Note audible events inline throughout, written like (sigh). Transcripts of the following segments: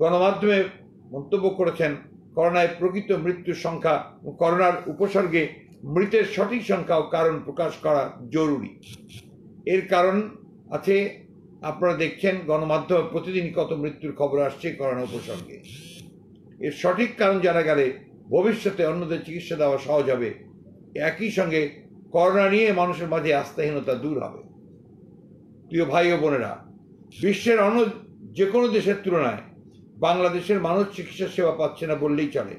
গণমাধ্যমে মন্তব্য করেছেন, করোনায় প্রকৃত মৃত্যুর সংখ্যা করোনার উপসর্গে মৃতের সঠিক সংখ্যা ও কারণ প্রকাশ করা জরুরি। এর কারণ আছে, আপনারা দেখছেন, গণমাধ্যমে প্রতিদিন কত মৃত্যুর খবর আসছে করোনা উপসর্গে। এর সঠিক কারণ জানা গেলে ভবিষ্যতে অন্যদের চিকিৎসা দেওয়া সহজ হবে। একই সঙ্গে করোনা নিয়ে মানুষের মাঝে আস্থাহীনতা দূর হবে। প্রিয় ভাই ও বোনেরা, বিশ্বের অন্য যে কোনো দেশের তুলনায় বাংলাদেশের মানুষ চিকিৎসা সেবা পাচ্ছে না বললেই চলে।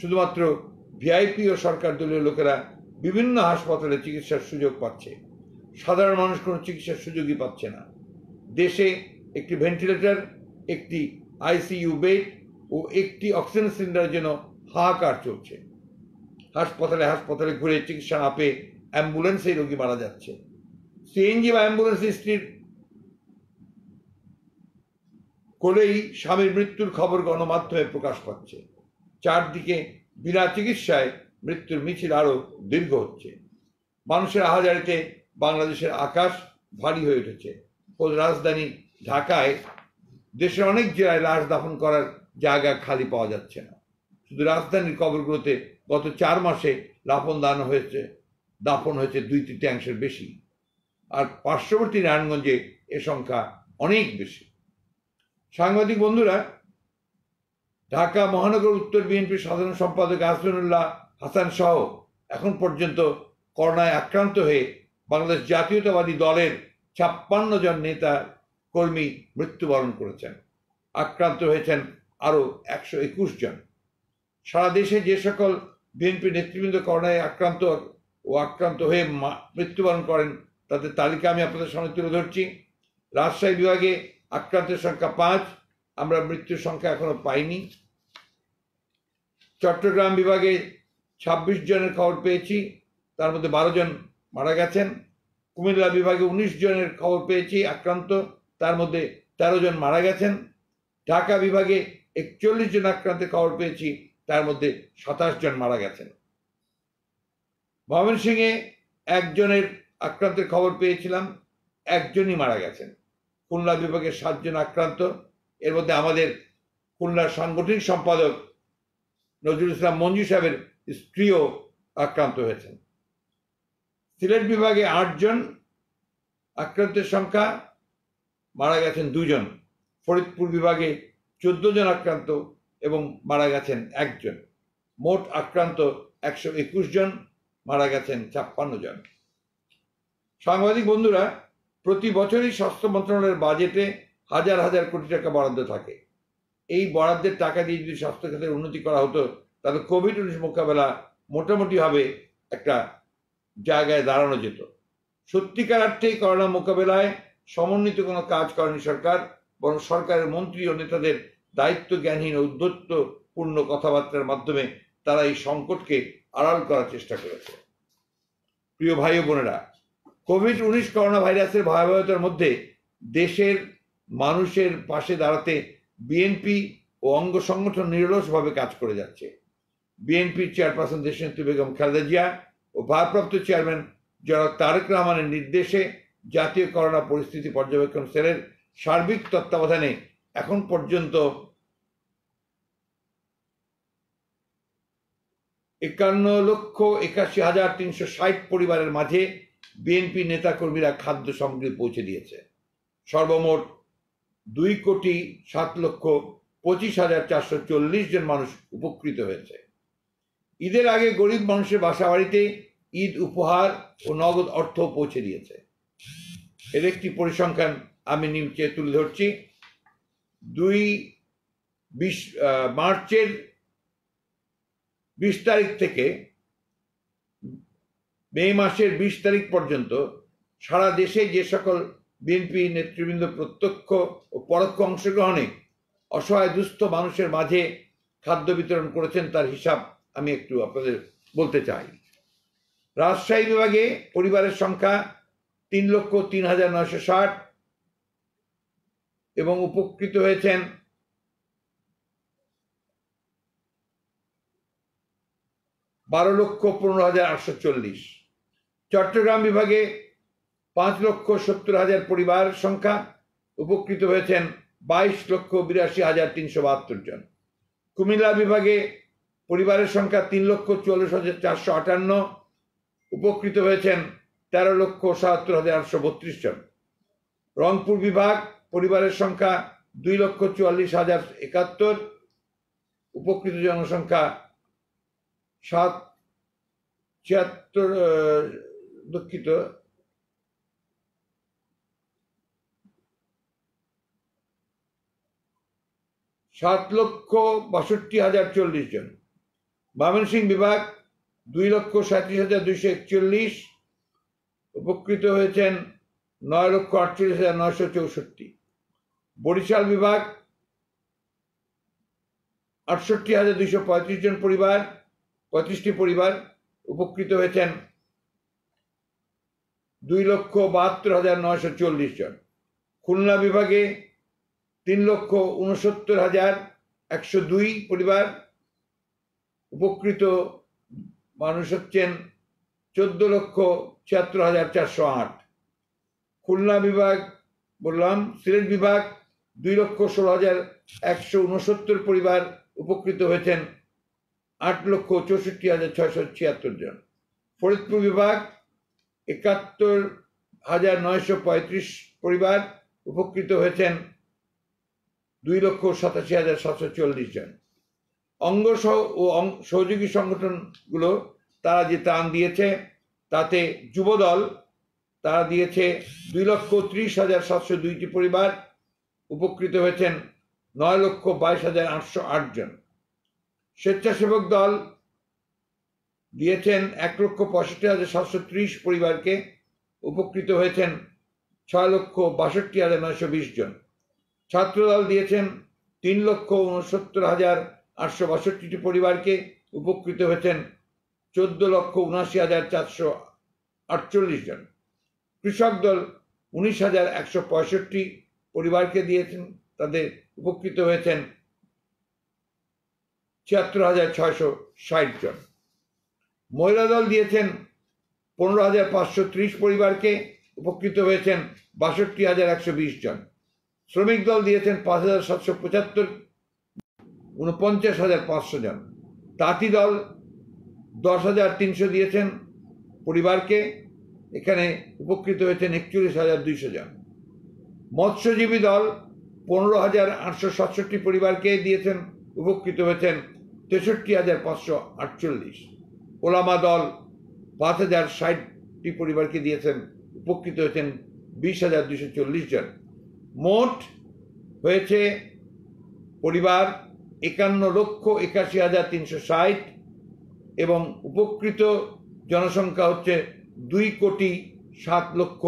শুধুমাত্র ভিআইপি ও সরকার দলীয় লোকেরা বিভিন্ন হাসপাতালে চিকিৎসার সুযোগ পাচ্ছে। সাধারণ মানুষ কোনো চিকিৎসার সুযোগই পাচ্ছে না। দেশে একটি ভেন্টিলেটর, একটি আইসিইউ বেড ও একটি অক্সিজেন সিলিন্ডারের জন্য হাহাকার চলছে। হাসপাতালে হাসপাতালে ঘুরে চিকিৎসা না পেয়ে অ্যাম্বুলেন্সেই রোগী মারা যাচ্ছে। সিএনজি বা অ্যাম্বুলেন্স স্ত্রীর কোলেই স্বামীর মৃত্যুর খবর গণমাধ্যমে প্রকাশ পাচ্ছে। চারদিকে বিনা চিকিৎসায় মৃত্যুর মিছিল আরও দীর্ঘ হচ্ছে। মানুষের আহাজারিতে বাংলাদেশের আকাশ ভারী হয়ে উঠেছে। রাজধানী ঢাকায় দেশের অনেক জেলায় লাশ দাফন করার জায়গা খালি পাওয়া যাচ্ছে না। শুধু রাজধানীর কবরগুলোতে গত চার মাসে লাপন দান হয়েছে, দাফন হয়েছে দুই তৃতীয়াংশের বেশি। আর পার্শ্ববর্তী নারায়ণগঞ্জে এ সংখ্যা অনেক বেশি। সাংবাদিক বন্ধুরা, ঢাকা মহানগর উত্তর বিএনপির সাধারণ সম্পাদক আসমিনুল্লাহ হাসান সহ এখন পর্যন্ত করোনায় আক্রান্ত হয়ে বাংলাদেশ জাতীয়তাবাদী দলের ছাপ্পান্ন জন নেতা কর্মী মৃত্যুবরণ করেছেন। আক্রান্ত হয়েছেন আরও একশো একুশ জন। সারা দেশে যে সকল বিএনপি নেতৃবৃন্দ করোনায় আক্রান্ত ও আক্রান্ত হয়ে মৃত্যুবরণ করেন, তাদের তালিকা আমি আপনাদের সামনে তুলে ধরছি। রাজশাহী বিভাগে আক্রান্তের সংখ্যা পাঁচ, আমরা মৃত্যুর সংখ্যা এখনও পাইনি। চট্টগ্রাম বিভাগে ছাব্বিশ জনের খবর পেয়েছি, তার মধ্যে বারো জন মারা গেছেন। কুমিল্লা বিভাগে উনিশ জনের খবর পেয়েছি, আক্রান্ত, তার মধ্যে তেরো জন মারা গেছেন। ঢাকা বিভাগে একচল্লিশ জন আক্রান্তের খবর পেয়েছি, তার মধ্যে সাতাশ জন মারা গেছেন। ময়মনসিংহে একজনের আক্রান্তের খবর পেয়েছিলাম, একজনই মারা গেছেন। খুলনা বিভাগের সাতজন আক্রান্ত। এর মধ্যে আমাদের খুলনার সাংগঠনিক সম্পাদক নজরুল ইসলাম মঞ্জু সাহেবের স্ত্রীও আক্রান্ত হয়েছেন। সিলেট বিভাগে আটজন আক্রান্তের সংখ্যা, মারা গেছেন দুজন। ফরিদপুর বিভাগে চোদ্দ জন আক্রান্ত এবং মারা গেছেন একজন। মোট আক্রান্ত একশো একুশ জন, মারা গেছেন ছাপ্পান্ন জন। সাংবাদিক বন্ধুরা প্রতি বছরই স্বাস্থ্য মন্ত্রণালয়ের বাজেটে হাজার হাজার কোটি টাকা বরাদ্দ থাকে। এই বরাদ্দের টাকা দিয়ে যদি স্বাস্থ্য খাতের উন্নতি করা হতো, তাহলে কোভিড উনিশ মোকাবেলা মোটামুটিভাবে একটা জায়গায় দাঁড়ানো যেত। সত্যিকার অর্থেই করোনা মোকাবেলায় সমন্বিত কোনো কাজ করেনি সরকার, বরং সরকারের মন্ত্রী ও নেতাদের দায়িত্ব জ্ঞানহীন ঔদ্ধত্যপূর্ণ কথাবার্তার মাধ্যমে তারা এই সংকটকে আড়াল করার চেষ্টা করেছে। প্রিয় ভাই বোনেরা কোভিড উনিশ করোনা ভাইরাসের ভয়াবহতার মধ্যে দেশের মানুষের পাশে দাঁড়াতে বিএনপি ও অঙ্গ সংগঠন নিরলসভাবে কাজ করে যাচ্ছে। বিএনপির চেয়ারপারসন দেশনেত্রী বেগম খালেদা জিয়া ও ভারপ্রাপ্ত চেয়ারম্যান জনাব তারেক রহমানের নির্দেশে জাতীয় করোনা পরিস্থিতি পর্যবেক্ষণ সেলের সার্বিক তত্ত্বাবধানে এখন পর্যন্ত একান্ন লক্ষ একাশি হাজার তিনশো ষাট পরিবারের মাঝে বিএনপি নেতাকর্মীরা খাদ্য সামগ্রী পৌঁছে দিয়েছে। সর্বমোট দুই কোটি সাত লক্ষ পঁচিশ হাজার চারশো চল্লিশ জন মানুষ উপকৃত হয়েছে। ঈদের আগে গরিব মানুষের বাসা বাড়িতে ঈদ উপহার ও নগদ অর্থ পৌঁছে দিয়েছে। এর একটি পরিসংখ্যান আমি নিচে তুলে ধরছি। দুই বিশ মার্চের বিশ তারিখ থেকে মে মাসের বিশ তারিখ পর্যন্ত সারা দেশে যে সকল বিএনপি নেতৃবৃন্দ প্রত্যক্ষ ও পরোক্ষ অংশগ্রহণে অসহায় দুস্থ মানুষের মাঝে খাদ্য বিতরণ করেছেন তার হিসাব আমি একটু আপনাদের বলতে চাই। রাজশাহী বিভাগে পরিবারের সংখ্যা তিন লক্ষ তিন হাজার নয়শো ষাট এবং উপকৃত হয়েছেন বারো লক্ষ পনেরো হাজার আটশো চল্লিশ। চট্টগ্রাম বিভাগে পাঁচ লক্ষ সত্তর হাজার পরিবার সংখ্যা, উপকৃত হয়েছেন বাইশ লক্ষ বিরাশি হাজার তিনশো বাহাত্তর জন। কুমিল্লা বিভাগে পরিবারের সংখ্যা তিন লক্ষ চুয়াল্লিশ হাজার চারশো আটান্ন, উপকৃত হয়েছেন তেরো লক্ষ সাহাত্তর হাজার আটশো বত্রিশ জন। রংপুর বিভাগ পরিবারের সংখ্যা দুই লক্ষ চুয়াল্লিশ হাজার একাত্তর, উপকৃত জনসংখ্যা সাত, ছিয়াত্তর দুঃখিত। সাত লক্ষ বাষট্টি হাজার চল্লিশ জন। ময়মনসিংহ বিভাগ দুই লক্ষ সাঁত্রিশ হাজার দুইশো একচল্লিশ। উপকৃত হয়েছেন নয় লক্ষ আটচল্লিশ হাজার নয়শো চৌষট্টি। বরিশাল বিভাগ আটষট্টি হাজার দুইশো পঁয়ত্রিশ জন পরিবার, পঁয়ত্রিশটি পরিবার উপকৃত হয়েছেন দুই লক্ষ বাহাত্তর হাজার নয়শো চল্লিশ জন। খুলনা বিভাগে তিন লক্ষ উনসত্তর হাজার একশো দুই পরিবার। উপকৃত মানুষ হচ্ছেন চোদ্দ লক্ষ ছিয়াত্তর হাজার চারশো আট। খুলনা বিভাগ, বললাম, সিলেট বিভাগ, দুই লক্ষ ষোলো হাজার একশো উনসত্তর পরিবার উপকৃত হয়েছেন। আট লক্ষ চৌষট্টি হাজার ছয়শো ছিয়াত্তর জন। ফরিদপুর বিভাগ একাত্তর হাজার নয়শো পঁয়ত্রিশ পরিবার উপকৃত হয়েছেন দুই লক্ষ সাতাশি হাজার সাতশো চল্লিশ জন। অঙ্গসহ ও সহযোগী সংগঠনগুলো তারা যে ত্রাণ দিয়েছে, তাতে যুবদল তারা দিয়েছে দুই লক্ষ ত্রিশ হাজার সাতশো দুইটি পরিবার উপকৃত হয়েছেন নয় লক্ষ বাইশ হাজার আটশো আট জন। স্বেচ্ছাসেবক দল দিয়েছেন এক লক্ষ পঁয়ষট্টি হাজার সাতশো ত্রিশ পরিবারকে উপকৃত হয়েছেন ছয় লক্ষ বাষট্টি হাজার নয়শো বিশ জন। ছাত্রদল দিয়েছেন তিন লক্ষ উনসত্তর হাজার আটশো বাষট্টিটি পরিবারকে উপকৃত হয়েছেন চোদ্দ লক্ষ উনাশি হাজার চারশো আটচল্লিশ জন। কৃষক দল উনিশ হাজার একশো পঁয়ষট্টি পরিবারকে দিয়েছেন, তাদের উপকৃত হয়েছেন ছিয়াত্তর হাজার ছয়শো ষাট জন। মহিলা দল দিয়েছেন পনেরো হাজার পাঁচশো ত্রিশ পরিবারকে, উপকৃত হয়েছেন বাষট্টি হাজার একশো বিশ জন। শ্রমিক দল দিয়েছেন পাঁচ হাজার সাতশো পঁচাত্তর, উনপঞ্চাশ হাজার পাঁচশো জন। তাঁতি দল দশ হাজার তিনশো দিয়েছেন পরিবারকে, এখানে উপকৃত হয়েছেন একচল্লিশ হাজার দুইশো জন। মৎস্যজীবী দল পনেরো হাজার আটশো সাতষট্টি পরিবারকে দিয়েছেন, উপকৃত হয়েছেন তেষট্টি হাজার পাঁচশো আটচল্লিশ। ওলামা দল পাঁচ হাজার ষাটটি পরিবারকে দিয়েছেন, উপকৃত হয়েছেন বিশ হাজার দুশো চল্লিশ জন। মোট হয়েছে পরিবার একান্ন লক্ষ একাশি হাজার তিনশো ষাট এবং উপকৃত জনসংখ্যা হচ্ছে দুই কোটি সাত লক্ষ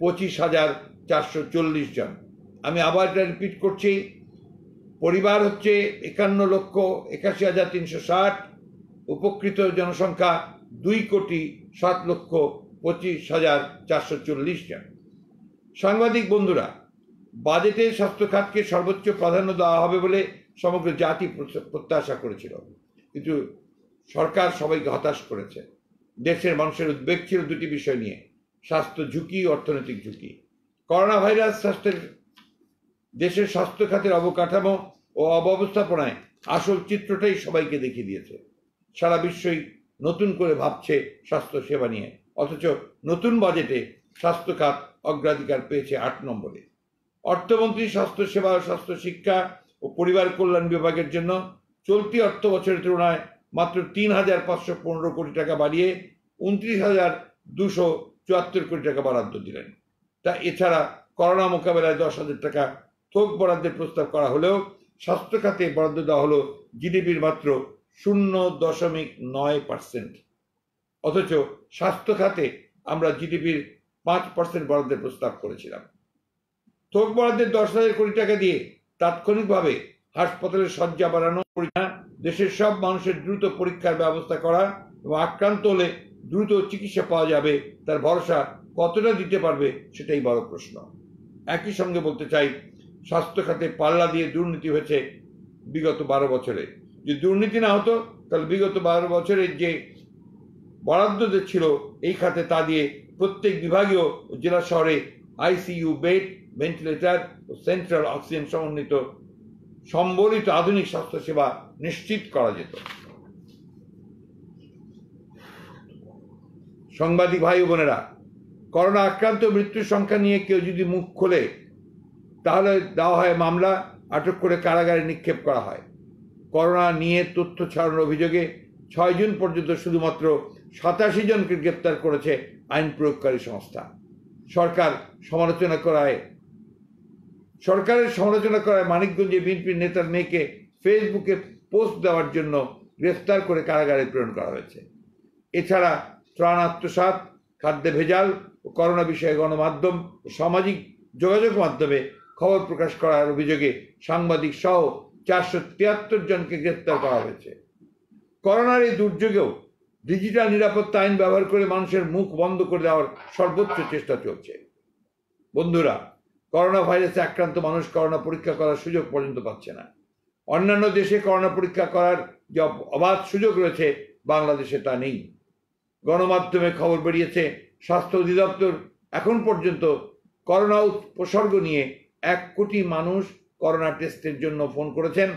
পঁচিশ হাজার চারশো চল্লিশ জন। আমি আবার এটা রিপিট করছি, পরিবার হচ্ছে একান্ন লক্ষ একাশি হাজার তিনশো ষাট উপকৃত জনসংখ্যা দুই কোটি সাত লক্ষ পঁচিশ হাজার চারশো চল্লিশ জন। সাংবাদিক বন্ধুরা বাজেটে স্বাস্থ্য খাতকে সর্বোচ্চ প্রাধান্য দেওয়া হবে বলে সমগ্র জাতি প্রত্যাশা করেছিল। কিন্তু সরকার সবাইকে হতাশ করেছে। দেশের মানুষের উদ্বেগ ছিল দুটি বিষয় নিয়ে, স্বাস্থ্য ঝুঁকি, অর্থনৈতিক ঝুঁকি। করোনা ভাইরাস স্বাস্থ্যের, দেশের স্বাস্থ্য খাতের অবকাঠামো ও অব্যবস্থাপনায় আসল চিত্রটাই সবাইকে দেখিয়ে দিয়েছে। সারা বিশ্বই নতুন করে ভাবছে স্বাস্থ্য সেবা নিয়ে। অথচ নতুন বাজেটে স্বাস্থ্য খাত অগ্রাধিকার পেয়েছে আট নম্বরে। অর্থমন্ত্রী স্বাস্থ্য সেবা ও স্বাস্থ্য শিক্ষা ও পরিবার কল্যাণ বিভাগের জন্য চলতি অর্থ বছরের তুলনায় মাত্র তিন হাজার পাঁচশো পনেরো কোটি টাকা বাড়িয়ে উনত্রিশ হাজার দুশো চুয়াত্তর কোটি টাকা বরাদ্দ দিলেন। তা এছাড়া করোনা মোকাবেলায় দশ হাজার টাকা থোক বরাদ্দের প্রস্তাব করা হলেও স্বাস্থ্য খাতে বরাদ্দ দেওয়া হলো জিডিপির মাত্র শূন্য দশমিক নয় পার্সেন্ট অথচ স্বাস্থ্য খাতে আমরা জিডিপির পাঁচ পার্সেন্ট বরাদ্দের প্রস্তাব করেছিলাম। থোক বরাদ্দের দশ হাজার কোটি টাকা দিয়ে তাৎক্ষণিকভাবে হাসপাতালের শয্যা বাড়ানো, পরীক্ষা, দেশের সব মানুষের দ্রুত পরীক্ষার ব্যবস্থা করা এবং আক্রান্ত হলে দ্রুত চিকিৎসা পাওয়া যাবে, তার ভরসা কতটা দিতে পারবে সেটাই বড় প্রশ্ন। একই সঙ্গে বলতে চাই, স্বাস্থ্য খাতে পাল্লা দিয়ে দুর্নীতি হয়েছে বিগত বারো বছরে। যদি দুর্নীতি না হতো, তাহলে বিগত বারো বছরের যে বরাদ্দ যে ছিল এই খাতে তা দিয়ে প্রত্যেক বিভাগীয় জেলা শহরে আইসিইউ, বেড, ভেন্টিলেটর ও সেন্ট্রাল অক্সিজেন সমন্বিত সম্বলিত আধুনিক স্বাস্থ্যসেবা নিশ্চিত করা যেত। সাংবাদিক ভাই বোনেরা, করোনা আক্রান্ত মৃত্যুর সংখ্যা নিয়ে কেউ যদি মুখ খোলে, তাহলে দেওয়া হয় মামলা, আটক করে কারাগারে নিক্ষেপ করা হয়। করোনা নিয়ে তথ্য ছড়ানোর অভিযোগে ছয় জুন পর্যন্ত শুধুমাত্র সাতাশি জনকে গ্রেপ্তার করেছে আইন প্রয়োগকারী সংস্থা। সরকার সমালোচনা করায় সরকারের সমালোচনা করায় মানিকগঞ্জে বিএনপির নেতার মেয়েকে ফেসবুকে পোস্ট দেওয়ার জন্য গ্রেফতার করে কারাগারে প্রেরণ করা হয়েছে। এছাড়া ত্রাণ আত্মসাত খাদ্যে ভেজাল ও করোনা বিষয়ে গণমাধ্যম ও সামাজিক যোগাযোগ মাধ্যমে খবর প্রকাশ করার অভিযোগে সাংবাদিক সহ চারশো তিয়াত্তর জনকে গ্রেপ্তার করা হয়েছে। করোনার এই দুর্যোগেও ডিজিটাল নিরাপত্তা আইন ব্যবহার করে মানুষের মুখ বন্ধ করে দেওয়ার সর্বোচ্চ চেষ্টা চলছে। বন্ধুরা, করোনা ভাইরাসে আক্রান্ত মানুষ করোনা পরীক্ষা করার সুযোগ পর্যন্ত পাচ্ছে না। অন্যান্য দেশে করোনা পরীক্ষা করার যে অবাধ সুযোগ রয়েছে, বাংলাদেশে তা নেই। গণমাধ্যমে খবর বেরিয়েছে, স্বাস্থ্য অধিদপ্তর এখন পর্যন্ত করোনা উপসর্গ নিয়ে এক কোটি মানুষ করোনা টেস্টের জন্য ফোন করেছেন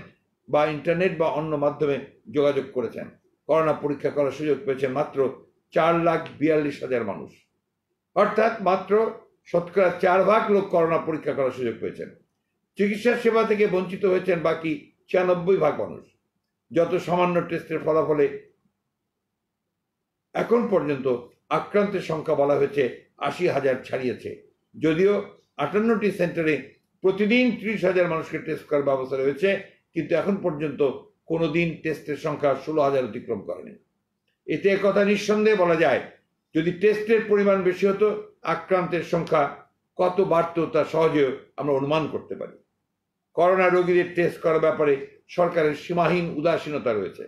বা ইন্টারনেট বা অন্য মাধ্যমে যোগাযোগ করেছেন। করোনা পরীক্ষা করার সুযোগ পেয়েছেন মাত্র চার লাখ বিয়াল্লিশ হাজার মানুষ। অর্থাৎ মাত্র শতকরা চার ভাগ লোক করোনা পরীক্ষা করার সুযোগ পেয়েছেন। চিকিৎসা সেবা থেকে বঞ্চিত হয়েছেন বাকি ছিয়ানব্বই ভাগ মানুষ। যত সামান্য টেস্টের ফলাফলে এখন পর্যন্ত আক্রান্তের সংখ্যা বলা হয়েছে আশি হাজার ছাড়িয়েছে। যদিও আটান্নটি সেন্টারে প্রতিদিন ত্রিশ হাজার মানুষকে টেস্ট করার ব্যবস্থা রয়েছে, কিন্তু এখন পর্যন্ত কোনো দিন টেস্টের সংখ্যা ষোলো হাজার অতিক্রম করেনি। এতে কথা নিঃসন্দেহে বলা যায়, যদি টেস্টের পরিমাণ বেশি হতো, আক্রান্তের সংখ্যা কত বাড়ত তা সহজে আমরা অনুমান করতে পারি। করোনা রোগীদের টেস্ট করার ব্যাপারে সরকারের সীমাহীন উদাসীনতা রয়েছে।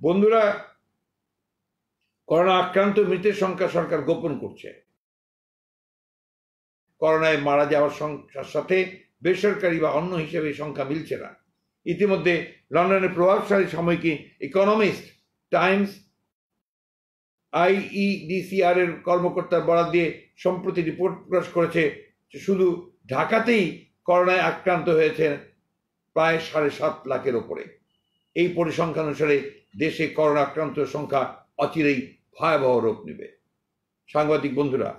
বন্ধুরা, করোনা আক্রান্ত মৃতের সংখ্যা সরকার গোপন করছে। করোনায় মারা যাওয়ার সংখ্যার সাথে বেসরকারি বা অন্য হিসেবে সংখ্যা মিলছে না। ইতিমধ্যে লন্ডনের প্রভাবশালী সাময়িকী ইকোনমিস্ট টাইমস আইইডিসিআর এর কর্মকর্তার বরাদ দিয়ে সম্প্রতি রিপোর্ট প্রকাশ করেছে শুধু ঢাকাতেই করোনায় আক্রান্ত হয়েছে প্রায় সাড়ে সাত লাখের ওপরে। এই পরিসংখ্যান অনুসারে দেশে করোনা আক্রান্ত সংখ্যা অচিরেই ভয়াবহ রূপ নেবে। সাংবাদিক বন্ধুরা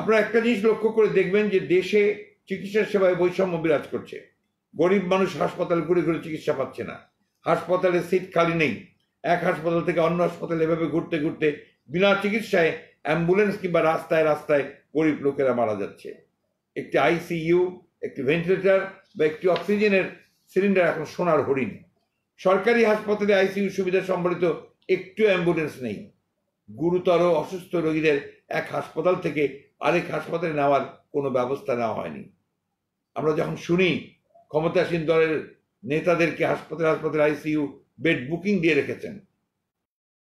আপনারা একটা জিনিস লক্ষ্য করে দেখবেন যে দেশে চিকিৎসা সেবায় বৈষম্য বিরাজ করছে। গরিব মানুষ হাসপাতাল ঘুরে ঘুরে চিকিৎসা পাচ্ছে না। হাসপাতালে সিট খালি নেই। এক হাসপাতাল থেকে অন্য হাসপাতালে এভাবে ঘুরতে ঘুরতে বিনা চিকিৎসায় অ্যাম্বুলেন্স কিংবা রাস্তায় রাস্তায় গরিব লোকেরা মারা যাচ্ছে। একটি আইসিইউ, একটি ভেন্টিলেটর বা একটি অক্সিজেনের সিলিন্ডার এখন সোনার হরিণ। সরকারি হাসপাতালে আইসিইউ সুবিধা সম্বলিত একটু অ্যাম্বুলেন্স নেই। গুরুতর অসুস্থ রোগীদের এক হাসপাতাল থেকে আরেক হাসপাতালে নেওয়ার কোনো ব্যবস্থা নেওয়া হয়নি। আমরা যখন শুনি, ক্ষমতাসীন দলের নেতাদেরকে হাসপাতাল হাসপাতাল, আইসিইউ বেড বুকিং দিয়ে রেখেছেন।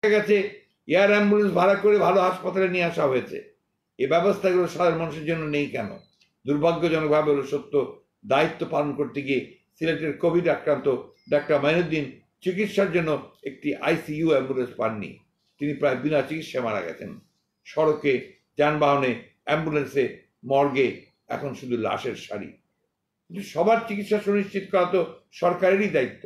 দেখা গেছে, এয়ার অ্যাম্বুলেন্স ভাড়া করে ভালো হাসপাতালে নিয়ে আসা হয়েছে। এই ব্যবস্থাগুলো সাধারণ মানুষের জন্য নেই কেন? দুর্ভাগ্যজনকভাবে হলো সত্য, দায়িত্ব পালন করতে গিয়ে সিলেটের কোভিড আক্রান্ত ডাক্তার মাইনুদ্দিন চিকিৎসার জন্য একটি আইসিইউ অ্যাম্বুলেন্স পাননি। তিনি প্রায় বিনা চিকিৎসায় মারা গেছেন। সড়কে যানবাহনে অ্যাম্বুলেন্সে, মর্গে, এখন শুধু লাশের সারি কিন্তু সবার চিকিৎসা সুনিশ্চিত করা তো সরকারেরই দায়িত্ব।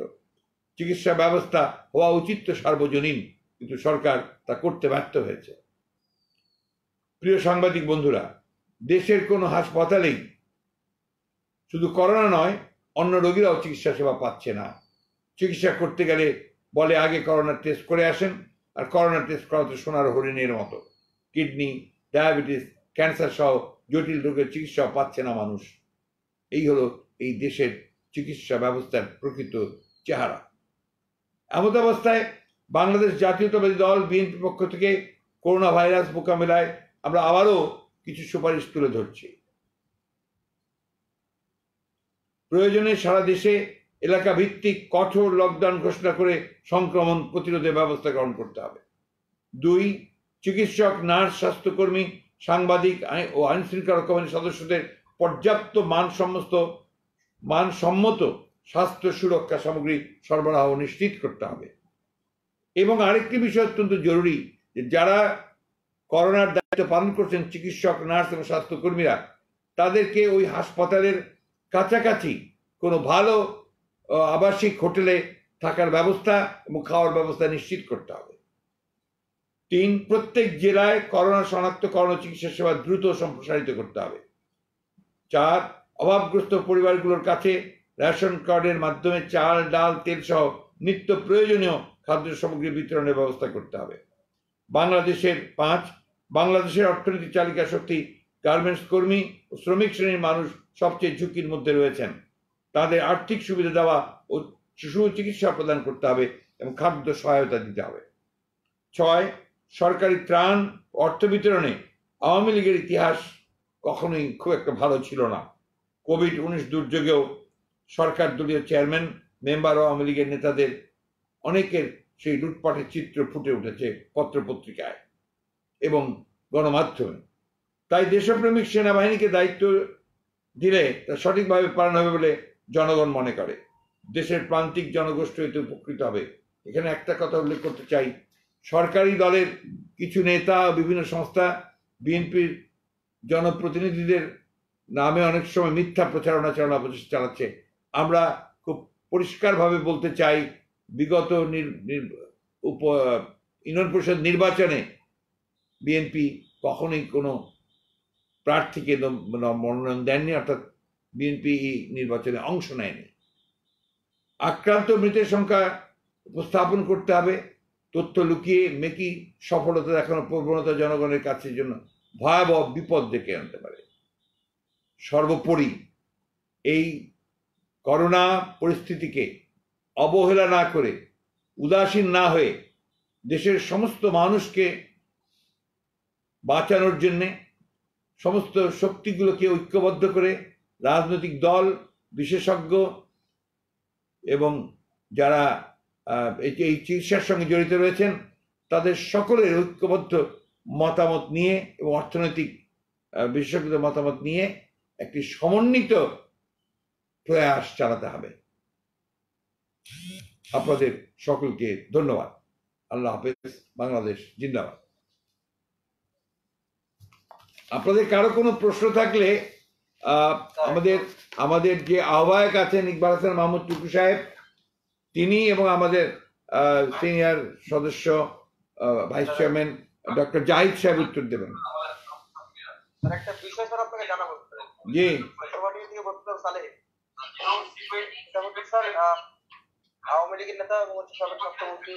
চিকিৎসা ব্যবস্থা হওয়া উচিত তো সার্বজনীন, কিন্তু সরকার তা করতে ব্যর্থ হয়েছে। প্রিয় সাংবাদিক বন্ধুরা, দেশের কোনো হাসপাতালেই শুধু করোনা নয়, অন্য রোগীরাও চিকিৎসা সেবা পাচ্ছে না। চিকিৎসা করতে গেলে বলে আগে করোনার টেস্ট করে আসেন, আর করোনা টেস্ট করা তো সোনার হরিণের মতো। কিডনি, ডায়াবেটিস ক্যান্সার সহ জটিল রোগের চিকিৎসা পাচ্ছে না মানুষ। এই হলো এই দেশের চিকিৎসা ব্যবস্থার প্রকৃত চেহারা। এমত অবস্থায় বাংলাদেশ জাতীয়তাবাদী দল বিএনপি পক্ষ থেকে করোনা ভাইরাস মোকাবেলায় আমরা আবারও কিছু সুপারিশ তুলে ধরছি। প্রয়োজনে সারা দেশে এলাকা ভিত্তিক কঠোর লকডাউন ঘোষণা করে সংক্রমণ প্রতিরোধের ব্যবস্থা গ্রহণ করতে হবে। দুই, চিকিৎসক, নার্স, স্বাস্থ্যকর্মী সাংবাদিক ও আইন শৃঙ্খলা কমিটির সদস্যদের পর্যাপ্ত মানসম্মত মানসম্মত স্বাস্থ্য সুরক্ষা সামগ্রী সরবরাহ নিশ্চিত করতে হবে। এবং আরেকটি বিষয় অত্যন্ত জরুরি, যে যারা করোনার দায়িত্ব পালন করছেন, চিকিৎসক, নার্স এবং স্বাস্থ্যকর্মীরা, তাদেরকে ওই হাসপাতালের কাছাকাছি কোনো ভালো আবাসিক হোটেলে থাকার ব্যবস্থা এবং খাওয়ার ব্যবস্থা নিশ্চিত করতে হবে। তিন, প্রত্যেক জেলায় করোনা শনাক্তকরণ ও চিকিৎসা সেবা দ্রুত সম্প্রসারিত করতে হবে। চার, অভাবগ্রস্ত পরিবারগুলোর কাছে রেশন কার্ডের মাধ্যমে চাল, ডাল তেল সহ নিত্য প্রয়োজনীয় খাদ্য সামগ্রী বিতরণের ব্যবস্থা করতে হবে। বাংলাদেশের পাঁচ, বাংলাদেশের অর্থনীতি চালিকা শক্তি গার্মেন্টস কর্মী ও শ্রমিক শ্রেণির মানুষ সবচেয়ে ঝুঁকির মধ্যে রয়েছেন। তাদের আর্থিক সুবিধা দেওয়া ও সুচিকিৎসা প্রদান করতে হবে এবং খাদ্য সহায়তা দিতে হবে। ছয় সরকারি ত্রাণ, অর্থ বিতরণে আওয়ামী লীগের ইতিহাস কখনোই খুব একটা ভালো ছিল না। কোভিড উনিশ দুর্যোগেও সরকার দলীয় চেয়ারম্যান, মেম্বার আওয়ামী লীগের নেতাদের অনেকের সেই লুটপাটের চিত্র ফুটে উঠেছে পত্রপত্রিকায় এবং গণমাধ্যমে। তাই দেশপ্রেমিক সেনাবাহিনীকে দায়িত্ব দিলে তা সঠিকভাবে পালন হবে বলে জনগণ মনে করে। দেশের প্রান্তিক জনগোষ্ঠী হইতে উপকৃত হবে। এখানে একটা কথা উল্লেখ করতে চাই। সরকারি দলের কিছু নেতা, বিভিন্ন সংস্থা, বিএনপির জনপ্রতিনিধিদের নামে অনেক সময় মিথ্যা প্রচারণা চালনা প্রচেষ্টা চালাচ্ছে। আমরা খুব পরিষ্কারভাবে বলতে চাই, বিগত উপ, ইউনিয়ন পরিষদ নির্বাচনে বিএনপি কখনোই কোনো প্রার্থীকে মনোনয়ন দেননি, অর্থাৎ বিএনপি নির্বাচনে অংশ নেয়নি। আক্রান্ত মৃতের সংখ্যা উপস্থাপন করতে হবে। তথ্য লুকিয়ে মেকি সফলতা দেখানোর প্রবণতা জনগণের কাছে জন্য ভয়াবহ বিপদ ডেকে আনতে পারে। সর্বোপরি এই করোনা পরিস্থিতিকে অবহেলা না করে, উদাসীন না হয়ে দেশের সমস্ত মানুষকে বাঁচানোর জন্যে সমস্ত শক্তিগুলোকে ঐক্যবদ্ধ করে রাজনৈতিক দল, বিশেষজ্ঞ এবং যারা এই এই চিকিৎসার সঙ্গে জড়িত রয়েছেন তাদের সকলের ঐক্যবদ্ধ মতামত নিয়ে এবং অর্থনৈতিক আহ, বিশেষজ্ঞদের মতামত নিয়ে একটি সমন্বিত প্রয়াস চালাতে হবে। আপনাদের সকলকে ধন্যবাদ। আল্লাহ হাফেজ বাংলাদেশ জিন্দাবাদ। আপনাদের কারও কোনো প্রশ্ন থাকলে আহ, আমাদের আমাদের যে আহ্বায়ক আছেন ইকবাল হাসান মাহমুদ টুকু সাহেব তিনি এবং আমাদের সিনিয়র সদস্য ভাইস চেয়ারম্যান ডক্টর জাহিদ সাহেব উত্তর দেবেন। একটা বিষয় স্যার আপনাকে জানাব। জি। আওয়ামী লীগের নেতা এবং সাবেক স্বাস্থ্যমন্ত্রী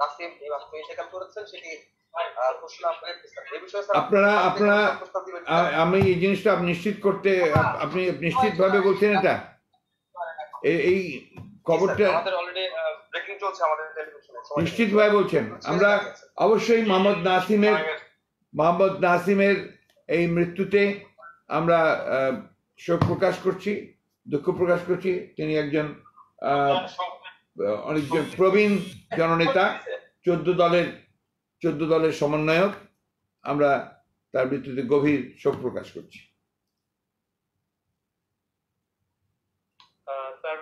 নাসিম এই বাস্তবে ইন্তেকাল করেছেন সেটি আপনারা- আপনারা- আমি এই জিনিসটা নিশ্চিত করতে আপ- আপনি নিশ্চিতভাবে বলছেন এটা? এই খবরটা স্যার, আমাদের অলরেডি ব্রেকিং চলছে আমাদের টেলিভিশনে সময় নেই। বলছেন। আমরা অবশ্যই মোহাম্মদ নাসিমের মোহাম্মদ নাসিমের এই মৃত্যুতে আমরা শোক প্রকাশ করছি দুঃখ প্রকাশ করছি। তিনি একজন আহ, অনেকজন প্রবীণ জননেতা চোদ্দ দলের চোদ্দ দলের সমন্বয়ক। আমরা তার মৃত্যুতে গভীর শোক প্রকাশ করছি আহ, স্যার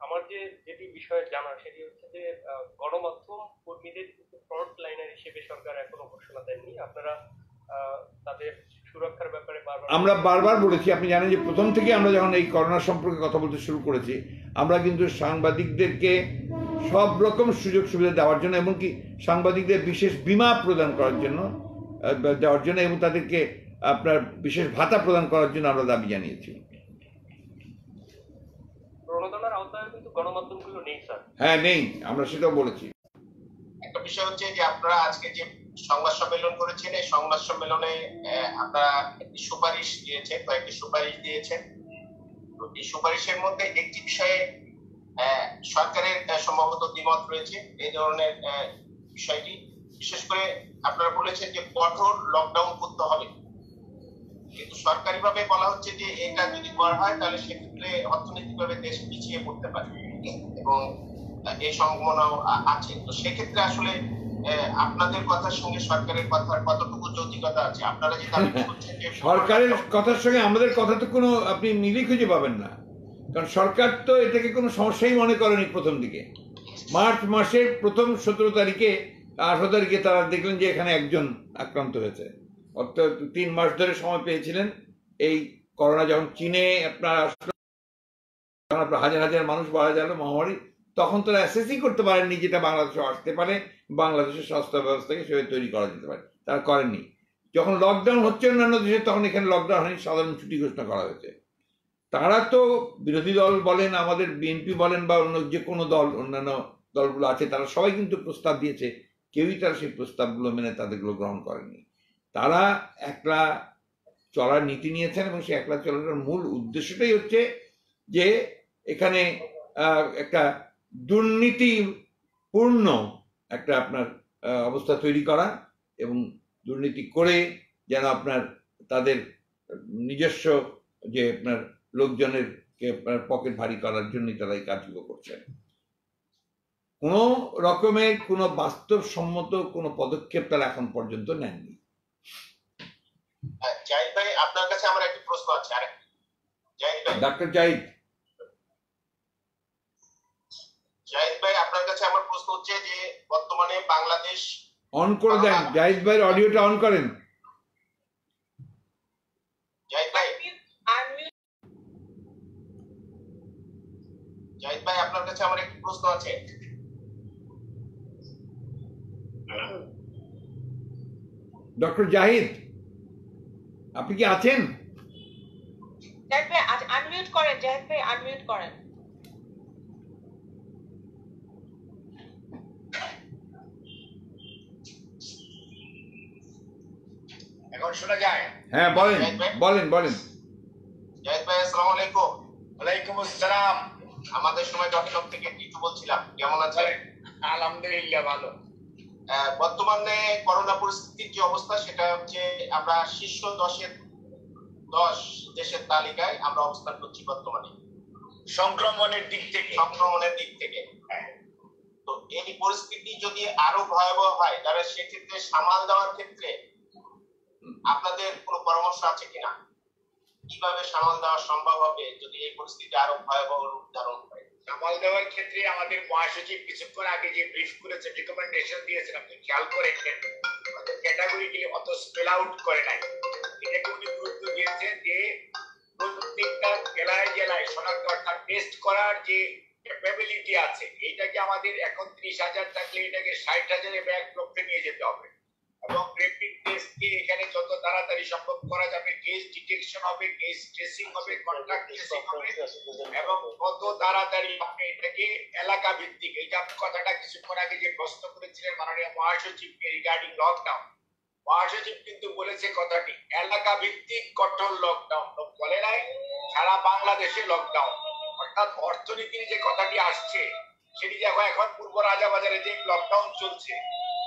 আমার যে যেটি বিষয়ে জানা সেটি হচ্ছে যে আহ, গণমাধ্যম কর্মীদের ফ্রন্ট লাইনার হিসেবে সরকার এখনও ঘোষণা দেননি আপনারা তাদের সুরক্ষার ব্যাপারে আমরা বারবার বলেছি, আপনি জানেন যে প্রথম থেকে আমরা যখন এই করোনা সম্পর্কে কথা বলতে শুরু করেছি, আমরা কিন্তু সাংবাদিকদেরকে সব রকম সুযোগ সুবিধা দেওয়ার জন্য এমনকি সাংবাদিকদের বিশেষ বীমা প্রদান করার জন্য দেওয়ার জন্য এবং তাদেরকে আপনার বিশেষ ভাতা প্রদান করার জন্য আমরা দাবি জানিয়েছি। প্রণোদনার আওতায় কিন্তু গণমাধ্যমগুলো নেই স্যার। হ্যাঁ নেই। আমরা সেটাও বলেছি। একটা বিষয় হচ্ছে যে আপনারা আজকে যে সংবাদ সম্মেলন করেছেন এই সংবাদ সম্মেলনে আপনারা একটি সুপারিশ দিয়েছেন কয়েকটি সুপারিশ দিয়েছেন। তো এই সুপারিশের মধ্যে একটি বিষয়ে আহ, সরকারের আহ, সম্ভবত দ্বিমত রয়েছে এই ধরনের বিষয়টি। বিশেষ করে আপনারা বলেছেন যে কঠোর লকডাউন করতে হবে। কিন্তু সরকারিভাবে বলা হচ্ছে যে এটা যদি করা হয় তাহলে সেক্ষেত্রে অর্থনৈতিকভাবে দেশ পিছিয়ে পড়তে পারে। এবং এই সম্ভাবনাও আছে। তো সেক্ষেত্রে আসলে আপনাদের কথার সঙ্গে সরকারের কথার কতটুকু যৌতিকতা আছে? আপনারা যে দাবি (laughs) করছেন সরকারের কথার সঙ্গে আমাদের কথা তো কোনো আপনি মিলই খুঁজে পাবেন না। কারণ সরকার তো এটাকে কোনো সমস্যাই মনে করেনি প্রথম দিকে। মার্চ মাসের প্রথম সতেরো তারিখে আঠারো তারিখে তারা দেখলেন যে এখানে একজন আক্রান্ত হয়েছে। অর্থাৎ তিন মাস ধরে সময় পেয়েছিলেন। এই করোনা যখন চীনে আপনার আসলো, আপনার হাজার হাজার মানুষ মারা গেল মহামারী তখন তারা অ্যাসেসই করতে পারেননি যেটা বাংলাদেশে আসতে পারে বাংলাদেশের স্বাস্থ্য ব্যবস্থাকে সেভাবে তৈরি করা যেতে পারে। তারা করেননি। যখন লকডাউন হচ্ছে অন্যান্য দেশে তখন এখানে লকডাউন হয়নি সাধারণ ছুটি ঘোষণা করা হয়েছে। তারা তো বিরোধী দল বলেন আমাদের বিএনপি বলেন বা অন্য যে কোনো দল অন্যান্য দলগুলো আছে তারা সবাই কিন্তু প্রস্তাব দিয়েছে। কেউই তারা সেই প্রস্তাবগুলো মেনে তাদেরগুলো গ্রহণ করেনি। তারা একলা চলার নীতি নিয়েছেন এবং সেই একলা চলার মূল উদ্দেশ্যটাই হচ্ছে যে এখানে একটা দুর্নীতিপূর্ণ একটা আপনার অবস্থা তৈরি করা এবং দুর্নীতি করে যেন আপনার, তাদের নিজস্ব যে আপনার লোকজনের পকেট ভারী করার জন্যই তারা এই কাজগুলো করছেন। কোনো রকমের কোনো বাস্তবসম্মত কোনো পদক্ষেপ তারা এখন পর্যন্ত নেননি। জাহিদ ভাই আপনার কাছে আমার একটি প্রশ্ন আছে আরেক জাহিদ ভাই। ডাক্তার জাহিদ। জাহিদ ভাই আপনার কাছে আমার প্রশ্ন হচ্ছে যে বর্তমানে বাংলাদেশ অন করে দেন জাহিদ ভাইয়ের অডিওটা অন করেন। জাহিদ ভাই। জাহিদ ভাই আপনার কাছে আমার একটি প্রশ্ন আছে। ডক্টর জাহিদ। আপনি কি আছেন? জাহিদ ভাই আনমিউট করেন জাহিদ ভাই আনমিউট করেন। এখন শোনা যায়? হ্যাঁ বলেন বলেন বলেন। জাহিদ ভাই আসসালামু আলাইকুম। ওয়ালাইকুম আসসালাম। আমাদের সময় ডক্টর থেকে টিটু বলছিলাম। কেমন আছেন? আলহামদুলিল্লাহ ভালো। বর্তমানে করোনা পরিস্থিতির যে অবস্থা সেটা হচ্ছে আমরা শীর্ষ দশের দশ দেশের তালিকায় আমরা অবস্থান করছি বর্তমানে। সংক্রমণের দিক থেকে। সংক্রমণের দিক থেকে। তো এই পরিস্থিতি যদি আরও ভয়াবহ হয় তাহলে সেক্ষেত্রে সামাল দেওয়ার ক্ষেত্রে আপনাদের কোনো পরামর্শ আছে কিনা? কীভাবে সামাল দেওয়া সম্ভব হবে যদি এই পরিস্থিতি আরও ভয়াবহ রূপ ধারণ করে? সামাল দেওয়ার ক্ষেত্রে আমাদের মহাসচিব কিছুক্ষণ আগে যে ব্রিফ করেছে রিকমেন্ডেশন দিয়েছেন, আপনি খেয়াল করে ক্যাটাগরিগুলি অত স্পেল আউট করে নাই। এটাকে উনি গুরুত্ব দিয়েছেন যে প্রত্যেকটা জেলায় জেলায় শনাক্ত অর্থাৎ টেস্ট করার যে ক্যাপাবিলিটি আছে, এইটাকে আমাদের এখন ত্রিশ হাজার থাকলে এটাকে ষাট হাজারে ব্যাগ লক্ষ্যে নিয়ে যেতে হবে। এবং র্যাপিড টেস্টকে এখানে যত তাড়াতাড়ি সম্ভব করা যাবে কেস ডিটেকশন হবে কেস ট্রেসিং হবে কন্ট্যাক্ট ট্রেসিং হবে এবং কত তাড়াতাড়ি আপনি এটাকে এলাকা ভিত্তিক, এই যে কথাটা কিছুক্ষণ আগে যে প্রশ্ন করেছিলেন মাননীয় মহাসচিবকে রিগার্ডিং লকডাউন মহাসচিব কিন্তু বলেছে কথাটি, এলাকা ভিত্তিক কঠোর লকডাউন বলে নাই, সারা বাংলাদেশে লকডাউন অর্থাৎ অর্থনীতির যে কথাটি আসছে, সেটি দেখো এখন পূর্ব রাজাবাজারে যে লকডাউন চলছে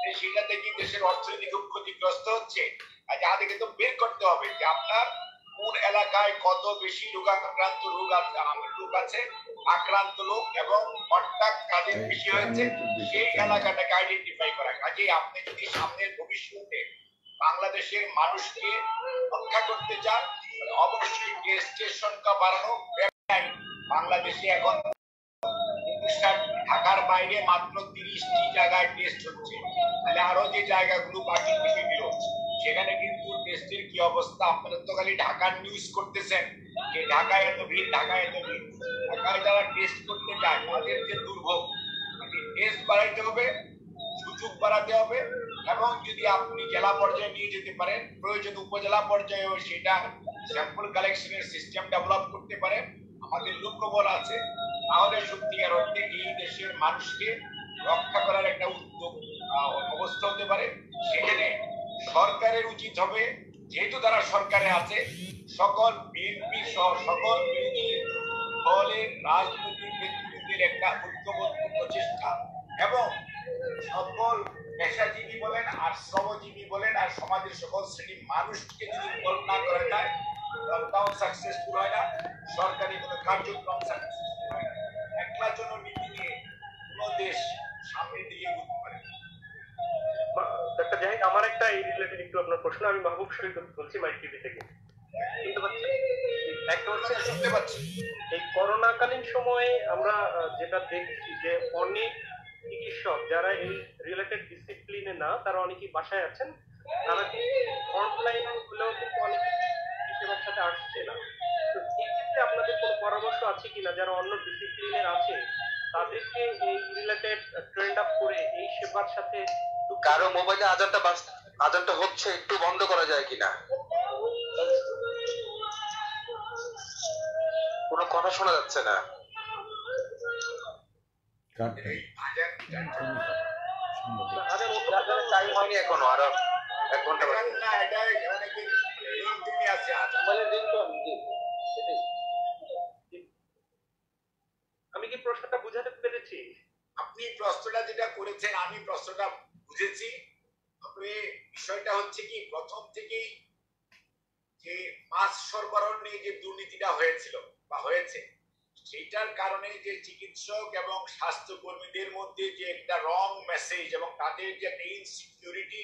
এই সেটাতে কি দেশের অর্থনীতি খুব ক্ষতিগ্রস্ত হচ্ছে। আর যাদেরকে তো বের করতে হবে যে আপনার কোন এলাকায় কত বেশি রোগাক্রান্ত রোগ আছে রোগ আছে আক্রান্ত লোক এবং হঠাৎ কাজের বেশি হয়েছে সেই এলাকাটাকে আইডেন্টিফাই করা। কাজে আপনি যদি সামনের ভবিষ্যতে বাংলাদেশের মানুষকে রক্ষা করতে চান অবশ্যই টেস্টের সংখ্যা বাড়ানো। বাংলাদেশে এখন ঢাকার বাইরে মাত্র তিরিশটি জায়গায় টেস্ট হচ্ছে। তাহলে আরও যে জায়গাগুলো বাকি পৃথিবীর সেখানে কিন্তু টেস্টের কি অবস্থা? আপনারা তো খালি ঢাকার নিউজ করতেছেন। যে ঢাকায় এত ভিড় ঢাকায় এত ভিড়। ঢাকায় যারা টেস্ট করতে যায়, তাদের যে দুর্ভোগ টেস্ট বাড়াইতে হবে, সুযোগ বাড়াতে হবে, এবং যদি আপনি জেলা পর্যায়ে নিয়ে যেতে পারেন, প্রয়োজন উপজেলা পর্যায়েও সেটা স্যাম্পল কালেকশনের সিস্টেম ডেভেলপ করতে পারেন। আমাদের লোকবল আছে। আমাদের সত্যিকার অর্থে এই দেশের মানুষকে রক্ষা করার একটা উদ্যোগ অবস্থা হতে পারে। সেখানে সরকারের উচিত হবে, যেহেতু তারা সরকারে আছে, সকল বিএনপি সহ সকল বিরোধী দলের রাজনৈতিক ব্যক্তিদের একটা ঐক্যবদ্ধ প্রচেষ্টা। এবং সকল পেশাজীবী বলেন আর শ্রমজীবী বলেন আর সমাজের সকল শ্রেণির মানুষকে যদি ইনভলভ না করা যায় লকডাউন সাকসেসফুল হয় না, সরকারি কোনো কার্যক্রম সাকসেসফুল হয় না। একলার জন্য নীতি নিয়ে কোনো দেশ একটু আপনার প্রশ্ন, আমি মাহবুব শরীফ বলছি মাই টিভি থেকে। এই করোনাকালীন সময়ে আমরা যেটা দেখছি যে অনেক চিকিৎসক যারা এই রিলেটেড ডিসিপ্লিনে না, তারা অনেকেই বাসায় আছেন। তারা ফ্রন্ট লাইনগুলো কিন্তু অনেক সাথে আসছে না। তো এই ক্ষেত্রে আপনাদের কোনো পরামর্শ আছে কিনা? যারা অন্য ডিসিপ্লিনের আছে, তাদেরকে এই রিলেটেড ট্রেন্ড আপ করে এই সেবার সাথে কারও মোবাইলে আজানটা বাজ- আজানটা হচ্ছে একটু বন্ধ করা যায় কিনা? কোনো কথা শোনা যাচ্ছে না। কাটটা হাজার আজান অন্য টাইম হয়নি এখনও আরও এক ঘণ্টা না এটা আছে আমি কি প্রশ্নটা বুঝাতে পেরেছি? আপনি প্রশ্নটা যেটা করেছেন আমি প্রশ্নটা বুঝেছি। তবে বিষয়টা হচ্ছে কি, প্রথম থেকেই যে মাছ সরবরাহ নিয়ে যে দুর্নীতিটা হয়েছিল বা হয়েছে, সেটার কারণে যে চিকিৎসক এবং স্বাস্থ্যকর্মীদের মধ্যে যে একটা রং মেসেজ এবং তাদের যে একটা ইনসিকিউরিটি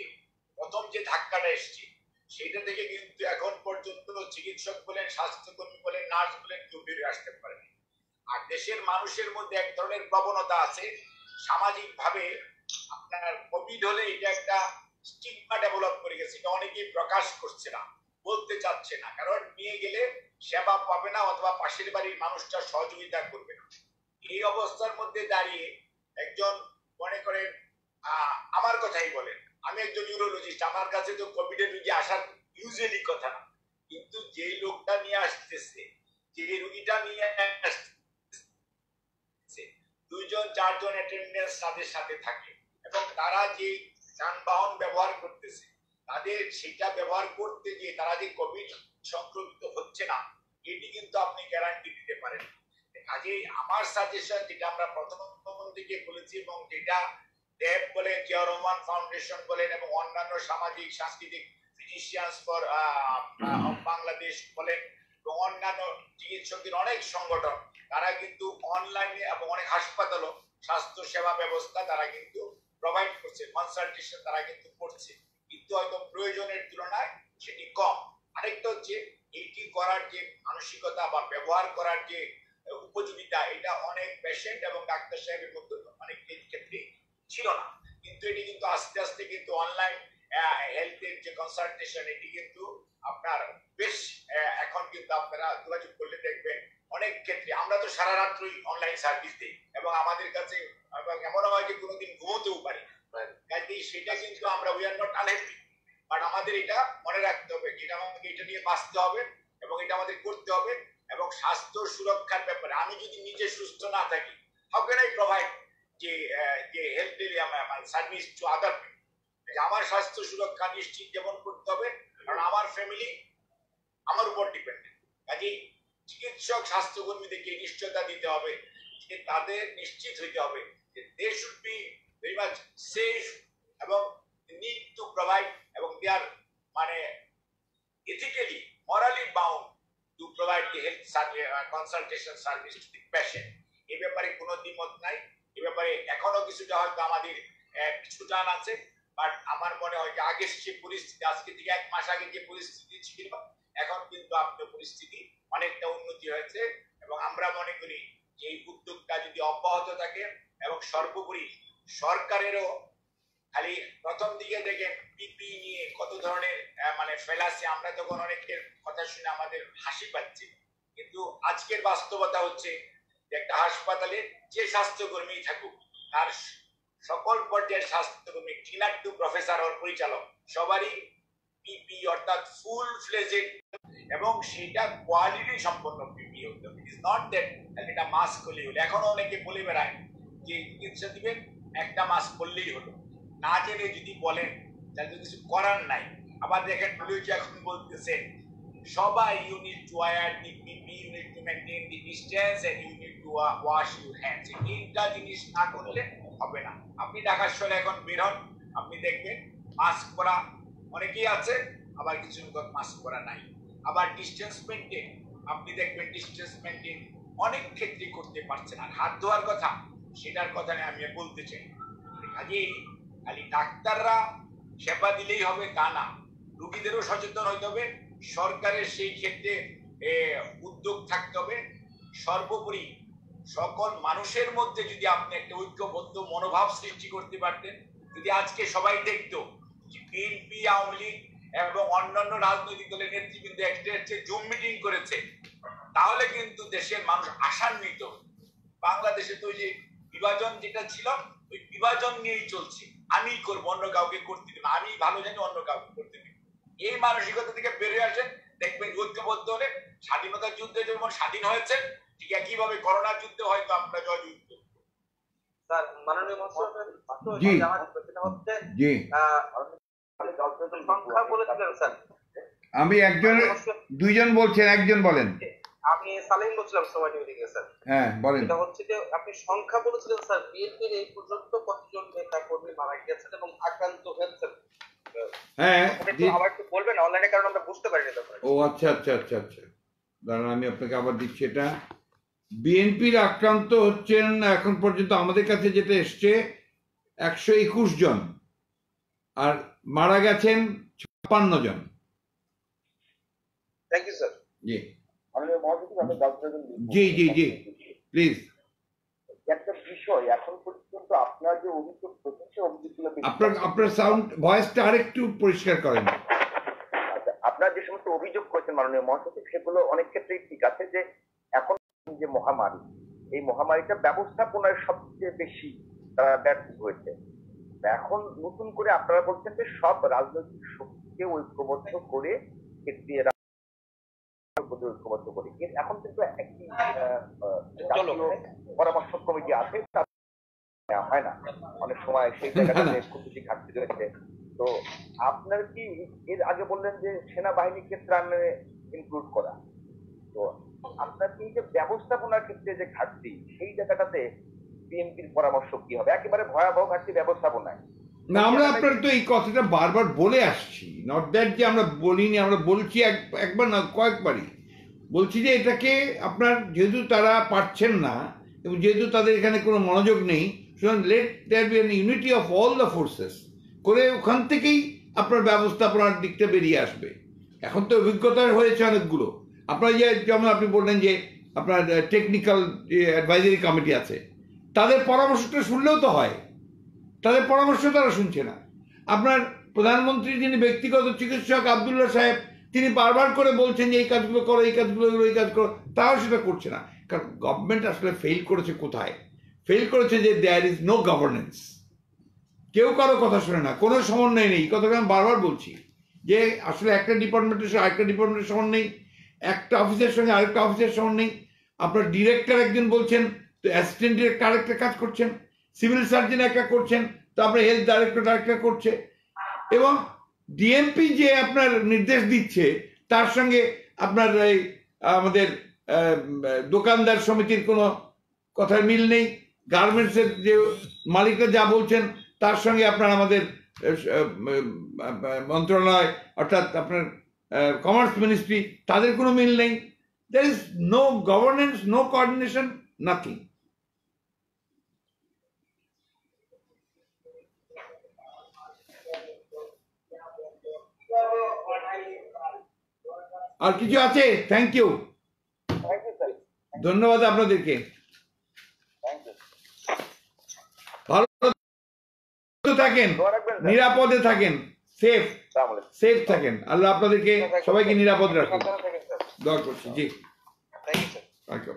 প্রথম যে ধাক্কাটা এসছে, সেটা থেকে কিন্তু এখন পর্যন্ত চিকিৎসক বলেন, স্বাস্থ্যকর্মী বলেন, নার্স বলেন কেউ বেরিয়ে আসতে পারেনি আর দেশের মানুষের মধ্যে এক ধরনের প্রবণতা আছে সামাজিক ভাবে আপনার কোভিড হলে এটা একটা স্টিগমা ডেভেলপ করে গেছে, এটা অনেকেই প্রকাশ করছে না, বলতে চাচ্ছে না। কারণ নিয়ে গেলে সেবা পাবে না অথবা পাশের বাড়ির মানুষটা সহযোগিতা করবে না। এই অবস্থার মধ্যে দাঁড়িয়ে একজন মনে করেন আমার কথাই বলেন, আমি একজন ইউরোলজিস্ট আমার কাছে তো কোভিডের রোগী আসার ইউজুয়ালি কথা না। কিন্তু যে লোকটা নিয়ে আসতেছে যে রুগীটা নিয়ে আসছে দুইজন, চারজন অ্যাটেন্ডেন্স তাদের সাথে থাকে। এবং তারা যে যানবাহন ব্যবহার করতেছে, তাদের সেটা ব্যবহার করতে গিয়ে তারা যে কোভিড সংক্রমিত হচ্ছে না, এটি কিন্তু আপনি গ্যারান্টি দিতে পারেন না। কাজেই আমার সাজেশন যেটা আমরা প্রথম দিকে বলেছি এবং যেটা ড্যাব বলেন জিয়া রহমান ফাউন্ডেশন বলেন এবং অন্যান্য সামাজিক, সাংস্কৃতিক ফিজিশিয়ানস ফর বাংলাদেশ বলেন এবং অন্যান্য চিকিৎসকদের অনেক সংগঠন, তারা কিন্তু অনলাইনে এবং অনেক হাসপাতালও স্বাস্থ্য সেবা ব্যবস্থা তারা কিন্তু প্রোভাইড করছে কনসালটেশন তারা কিন্তু করছে। কিন্তু হয়তো প্রয়োজনের তুলনায় সেটি কম। আরেকটা হচ্ছে এটি করার যে মানসিকতা বা ব্যবহার করার যে উপযোগিতা, এটা অনেক পেশেন্ট এবং ডাক্তার সাহেবের মধ্যে অনেক ক্ষেত্রে ছিল না। কিন্তু এটি কিন্তু আস্তে আস্তে কিন্তু অনলাইন হেলথের যে কনসালটেশন এটি কিন্তু আপনার বেশ এখন কিন্তু আপনারা যোগাযোগ করলে দেখবেন অনেক ক্ষেত্রে। আমরা তো সারা রাত্রই অনলাইন সার্ভিস দিই এবং আমাদের কাছে এমন হয় যে কোনোদিন ঘুমোতেও পারি কাজেই সেটা কিন্তু আমরা we are not unhappy but আমাদের এটা মনে রাখতে হবে যেটা আমাকে এটা নিয়ে বাঁচতে হবে এবং এটা আমাদের করতে হবে এবং স্বাস্থ্য সুরক্ষার ব্যাপারে। আমি যদি নিজে সুস্থ না থাকি হাউ ক্যান আই প্রোভাইড যে যে হেলথ সার্ভিস টু আদার আমার স্বাস্থ্য সুরক্ষা নিশ্চিত যেমন করতে হবে কারণ আমার ফ্যামিলি আমার উপর ডিপেন্ডেন্ট কাজেই চিকিৎসক স্বাস্থ্যকর্মীদেরকে নিশ্চয়তা দিতে হবে যে তাদের নিশ্চিত হইতে হবে যে they should be very much safe এবং নিড টু প্রোভাইড এবং দে আর মানে ethically morally bound to provide the survey, uh, consultation service to the patient. এই ব্যাপারে কোনো দ্বিমত নাই। এই ব্যাপারে এখনও কিছুটা হয়তো আমাদের কিছু জান আছে বাট আমার মনে হয় যে আগের যে পরিস্থিতি আজকে থেকে এক মাস আগে যে পরিস্থিতি ছিল এখন কিন্তু আপনার পরিস্থিতি অনেকটা উন্নতি হয়েছে এবং আমরা মনে করি যে এই উদ্যোগটা যদি অব্যাহত থাকে এবং সর্বোপরি সরকারেরও খালি প্রথম দিকে দেখেন পিপি নিয়ে কত ধরনের মানে ফেলাছে আমরা তখন অনেকের কথা শুনে আমাদের হাসি পাচ্ছে। কিন্তু আজকের বাস্তবতা হচ্ছে যে একটা হাসপাতালে যে স্বাস্থ্যকর্মী থাকুক, তার সকল পর্যায়ের স্বাস্থ্যকর্মী ক্লিনার টু প্রফেসর ওর পরিচালক, সবারই পিপি অর্থাৎ ফুল ফ্লেজেড এবং সেটা কোয়ালিটি সম্পন্ন পিপি হতে হবে ইজ নট দ্যাট এটা মাস্ক হলেই হলো। এখনও অনেকে বলে বেড়ায় যে চিকিৎসা দিবেন, একটা মাস্ক করলেই হলো। না জেনে যদি বলেন, তাহলে তো কিছু করার নাই। আবার দেখেন ডব্লিউএইচও এখন বলতেছে, সবাই you need to wear the PP you need to maintain the distance and you need to wash your hands তিনটা জিনিস না করলে হবে না। আপনি ঢাকার শহরে এখন বের হন, আপনি দেখবেন মাস্ক পরা অনেকেই আছে, আবার কিছু লোক মাস্ক পরা নাই। আবার ডিস্টেন্স মেনটেন আপনি দেখবেন ডিস্টেন্স মেনটেন অনেক ক্ষেত্রে করতে পারছেন আর হাত ধোয়ার কথা, সেটার কথা আমি বলতে চাই কাজেই খালি ডাক্তাররা সেবা দিলেই হবে তা না। রুগীদেরও সচেতন হইতে হবে, সরকারের সেই ক্ষেত্রে উদ্যোগ থাকতে হবে। সর্বোপরি সকল মানুষের মধ্যে যদি আপনি একটা ঐক্যবদ্ধ মনোভাব সৃষ্টি করতে পারতেন, যদি আজকে সবাই দেখতো বিএনপি আওয়ামী লীগ এবং অন্যান্য রাজনৈতিক দলের নেতৃবৃন্দ একটা হচ্ছে জুম মিটিং করেছে। তাহলে কিন্তু দেশের মানুষ আশান্বিত। বাংলাদেশে তো ওই যে বিভাজন যেটা ছিল ওই বিভাজন নিয়েই চলছে। আমি করব অন্য কাউকে করতে দেবো আমি ভালো জানি অন্য কাউকে করতে দেবো এই মানসিকতা থেকে বেরিয়ে আসেন দেখবেন ঐক্যবদ্ধ হলে স্বাধীনতার যুদ্ধে যেমন স্বাধীন হয়েছে ঠিক একইভাবে করোনার যুদ্ধে হয়তো আমরা জয়যুক্ত। স্যার মাননীয়। জানার সেটা হচ্ছে আহ, সংখ্যা বলেছিলেন স্যার। আমি একজনের দুইজন বলছেন একজন বলেন। আমি সালিম বলছিলাম টিভি থেকে স্যার। হ্যাঁ বলেন। এটা হচ্ছে যে আপনি সংখ্যা বলেছিলেন স্যার বিএনপির এই পর্যন্ত কতজন নেতা কর্মী মারা গেছেন এবং আক্রান্ত হয়েছেন? হ্যাঁ আবার একটু বলবেন অনলাইনে কারণ আমরা বুঝতে পারিনি তখন ও আচ্ছা আচ্ছা আচ্ছা আচ্ছা। দাঁড়ান আমি আপনাকে আবার দিচ্ছি এটা। বিএনপির আক্রান্ত হচ্ছেন এখন পর্যন্ত আমাদের কাছে যেটা এসছে একশো একুশ জন। আর মারা গেছেন ছাপ্পান্ন জন। থ্যাংক ইউ স্যার জি। জি, জি, জি। প্লিজ একটা বিষয় এখন পর্যন্ত আপনার যে অভিযোগ সেই অভিযোগগুলো আপনার আপনার সাউন্ড ভয়েসটা আরেকটু পরিষ্কার করেন। আচ্ছা, আপনার যে সমস্ত অভিযোগ করছেন মাননীয় মহাসচিব সেগুলো অনেক ক্ষেত্রেই ঠিক আছে যে এখন যে মহামারী এই মহামারীটা ব্যবস্থাপনায় সবচেয়ে বেশি তারা ব্যর্থ হয়েছে। এখন নতুন করে আপনারা বলছেন যে সব রাজনৈতিক শক্তিকে ঐক্যবদ্ধ করে প্রতি ঐক্যবদ্ধ করে। এখন কিন্তু একটি পরামর্শ কমিটি আছে হয় না। অনেক সময় সেই (laughs) জায়গাটাতে খুব বেশি ঘাটতি রয়েছে তো আপনার কি এর আগে বললেন যে সেনাবাহিনীকে ত্রাণে ইনক্লুড করা। তো আপনার কি যে ব্যবস্থাপনার ক্ষেত্রে যে ঘাটতি সেই জায়গাটাতে বিএনপির পরামর্শ কি হবে? একেবারে ভয়াবহ ঘাটতি ব্যবস্থাপনায় না, আমরা আপনার তো এই কথাটা বারবার বলে আসছি। নট দ্যাট যে আমরা বলিনি, আমরা বলছি এক- একবার না, কয়েকবারই। বলছি যে এটাকে আপনার যেহেতু তারা পারছেন না, এবং যেহেতু তাদের এখানে কোনো মনোযোগ নেই, সুতরাং let there be unity of all the forces করে ওখান থেকেই আপনার ব্যবস্থাপনার দিকটা বেরিয়ে আসবে। এখন তো অভিজ্ঞতা হয়েছে অনেকগুলো। আপনার যে, যেমন আপনি বললেন যে আপনার টেকনিক্যাল অ্যাডভাইজারি কমিটি আছে তাদের পরামর্শটা শুনলেও তো হয়। তাদের পরামর্শ তারা শুনছে না। আপনার প্রধানমন্ত্রী যিনি ব্যক্তিগত চিকিৎসক আবদুল্লাহ সাহেব, তিনি বারবার করে বলছেন যে এই কাজগুলো করো, এই কাজগুলো করো এই কাজ করো। তারাও সেটা করছে না। কারণ গভর্নমেন্ট আসলে ফেল করেছে কোথায়? ফেল করেছে যে দেয়ার ইজ নো গভর্নেন্স কেউ কারও কথা শোনে না, কোনো সমন্বয় নেই। কথাটা আমি বারবার বলছি। যে আসলে একটা ডিপার্টমেন্টের সঙ্গে আরেকটা ডিপার্টমেন্টের সমান নেই। একটা অফিসের সঙ্গে আরেকটা অফিসের সমান নেই। আপনার ডিরেক্টর একজন বলছেন তো অ্যাসিস্ট্যান্ট ডিরেক্টর আরেকটা কাজ করছেন সিভিল সার্জন একটা করছেন তো আপনার হেলথ ডাইরেক্টর আরেকটা করছে। এবং ডিএমপি যে আপনার নির্দেশ দিচ্ছে, তার সঙ্গে আপনার এই, আমাদের দোকানদার সমিতির কোনো কথার মিল নেই। গার্মেন্টসের যে মালিকরা যা বলছেন, তার সঙ্গে আপনার আমাদের মন্ত্রণালয়, অর্থাৎ আপনার কমার্স মিনিস্ট্রি তাদের কোনো মিল নেই। There is no governance no coordination nothing আর কিছু আছে? থ্যাংক ইউ ধন্যবাদ আপনাদেরকে। ভালো থাকেন। নিরাপদে থাকেন। সেফ সেফ থাকেন। আল্লাহ আপনাদেরকে সবাইকে নিরাপদ রাখুন দোয়া করছি জি। Thank you